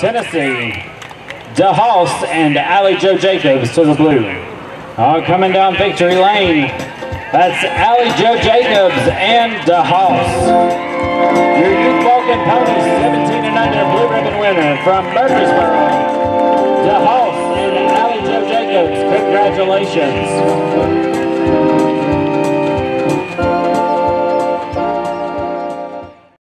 Tennessee. Da Hoss and Allie Joe Jacobs to the blue. Uh, coming down victory lane, that's Allie Joe Jacobs and Da Hoss. Your youth walking ponies, 17 and under, blue ribbon winner from Murfreesboro. Da Hoss and Allie Joe Jacobs, congratulations.